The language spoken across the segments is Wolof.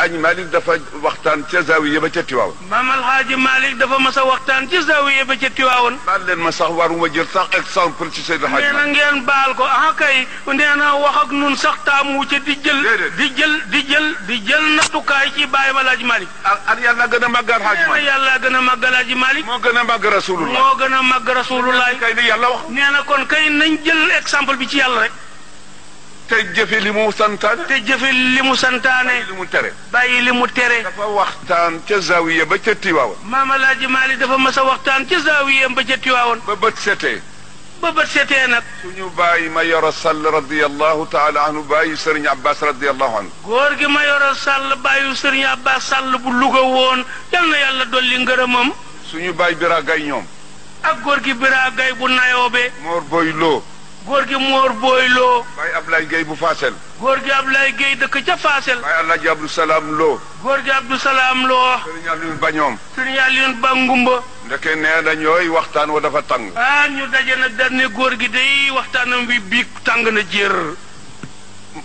Alxaaji Malik dafa waxtaan ca zawiya ba ca Tiwaawan. maam Alxaaji Malik dafa mas a waxtaan ca zawiya ba ca Tiwaawan. baal leen ma sax waruma jël sax exemple ci Seydi Alxaaji Malik. nee na ngeen baal ko ah kay nee na wax ak nun sax taamu ca di jël. di jël di jël di jël nattukaay ci bàyyam Alxaaji Malik. ak ak yàlla gën a màgg Alxaaji Malik. nee na yàlla gën a màgg Alxaaji Malik. moo gën a màgg Rasulullah. moo gën a màgg Rasulullah. kay li yàlla wax. nee na kon kay nañ jël exemple bi ci yàlla rek. te jëfe li mu santaane. te jëfe li mu santaane. li mu tere. bàyyi li mu tere. dafa waxtaan ca zaawiya ba ca Tiwaawoon. maam El Hadj Mali dafa mas a waxtaan ca zaawiya ba ca Tiwaawoon. ba bët setee. ba bët setee nag. suñu bàyyi ma yoro sàll radiyallahu taala anhu bàyyi sëriñ Abbas radiyallahu anhu. góor gi ma yoro sàll bàyyi sëriñ Abbas sàll bu Louga woon yal na yàlla dolli ngërëmam. suñu bàyyi Bira Gaye ñoom. ak góor gi Bira Gaye bu nayoo be. Mor Boy Lo. góor gi Mor Boy Lo. Baye Ablaye Gueye bu Faasel. góor gi Ablaye Gueye dëkk ca Faasel. Baye Alaaji Abdou Salaam Lo. góor gi Abdou Salaam Lo. Sëriñ Alioune Ba ñoom. Sëriñ Alioune Ba Ngumba. ndeke nee na ñooy waxtaan wa dafa tàng. ah ñu daje na dañ ne góor gi day waxtaanam wi biig tàng na jër.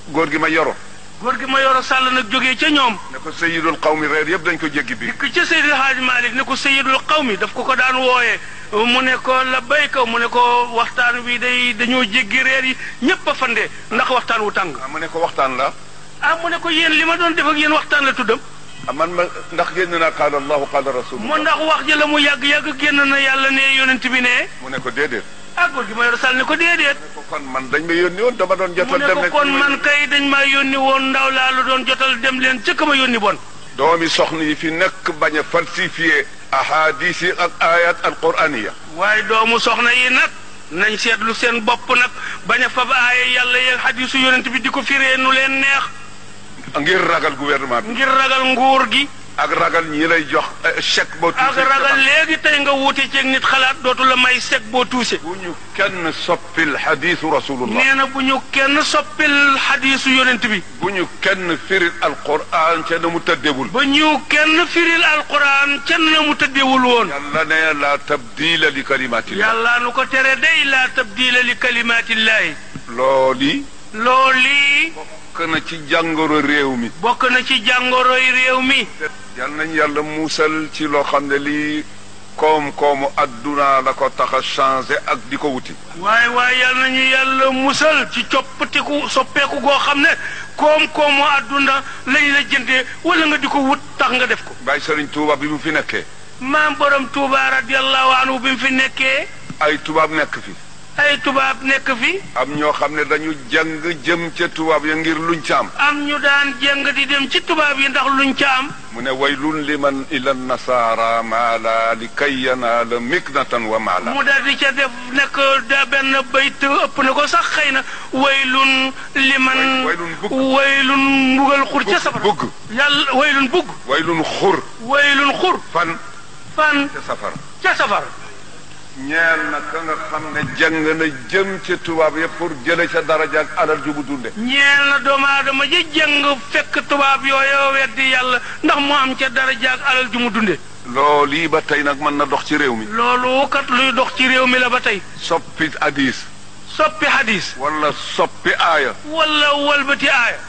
góor gi ma yoro. góor gi ma yoro sàll nag jógee ca ñoom. ne ko Seydul Xawmi reer yëpp dañ ko jéggi bi. dikk ca Seydil Hadj Malick ne ko Seydul Xawmi daf ko ko daan wooyee. mu ne ko la béyka mu ne ko waxtaan wi day dañoo jéggi reer yi ñépp a fande ndax waxtaan wu tàng ah, mu ne ko waxtaan la ah mu ne ko yéen li ma doon def ak yéen waxtaan la tuddam ah, man ma ndax génn naa qaala allahu qaala rasul mu ndax wax ji la mu yàgg-yàgg génn na yàlla ne yonent bi ne mu ne ko déedéet ah góor gi ma yor sal ne ko déedéet kon man dañ ma yónni woon dama doon jotal dem ne ko kon man kay dañ maa yónni woon ndaw laa lu doon jotal dem leen ca ka ma yónni bon doomi soxna yi fi nekk bañ a falsifié ahadis yi ak ayat alquraniya waaye doomu soxna yi nag nañ seetlu seen bopp nag bañ a fab aaya yàlla yeeg xadisu yonent bi di ko firee nu leen neex ngir ragal gouvernement bi ngir ragal nguur gi ak ragal ñi lay jox eh, chèque boo tuuse ak ragal léegi tey nga wuute ceeg nit xalaat dootu la may chèque boo tuuse bu ñu kenn soppil xadisu rasulullah nee na bu ñu kenn soppil xadisu yonent bi bu ñu kenn firil alquran ca na mu tëddewul ba ñu kenn firil alquran ca na mu tëddewul woon yàlla ne laa tabdila li kalimatillah yàlla nu ko tere day laa tabdila li kalimatillahi looli looli bokk na ci jàngoro réew mi bokk na ci jàngoroy réew mi yal nañ yàlla muusal ci loo xam ne lii koom-koomu adduna la ko tax a changé ak di ko wuti. waaye waaye yal nañu yàlla musal ci coppatiku soppeeku goo xam ne koom-koomu adduna lañ la jëndee wala nga di ko wut tax nga def ko. Baye Serigne Touba bi mu fi nekkee. maam borom Touba radiyallahu anhu bi mu fi nekkee. ay tubaab nekk fi. ay tubaab nekk fi. am ñoo xam ne dañu jàng jëm ca tubaab ya ngir luñ ca am. am ñu daan jàng di dem ci tubaab yi ndax luñ ca am. mu ne waylun liman ila nasaara maala li kay yanaala miknatan wa maala mu daal di ca def nekk da benn bayt ëpp na ko sax xëy na waylun liman waylun mbugal xur ca safara bugg yàlla waylun bugg waylun xur waylun xur fan fan ca safara ca safara ñeel na ka nga xam ne jàng na jëm ca tubaab ya pour jële ca daraja ak alal ju mu dunde ñeel na doomu aadama ji jàng fekk tubaab yooyu weddi yàlla ndax mu am ca daraja ak alal ju mu dunde loolu yi ba tey nag mën na dox ci réew mi loolu kat luy dox ci réew mi la ba tey soppi hadis soppi hadis wala soppi aaya wala walbati aaya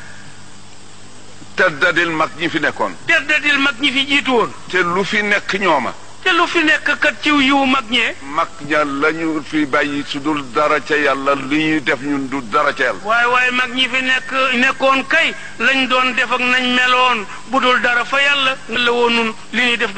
teddadil mag ñi fi nekkoon teddadil mag ñi fi jiitu woon te lu fi nekk ñooma te lu fi nekk kat ciw yiw mag ñee mag ña la ñu fi bàyyi su dul dara ca yàlla li ñuy def ñun du dara ca yàlla waaye waaye mag ñi fi nekk nekkoon kay lañ doon def ak nañ meloon bu dul dara fa yàlla nga la woon nun li ñuy def